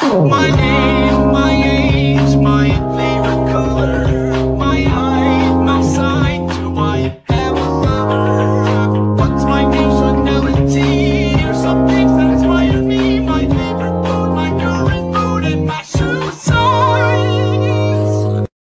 My name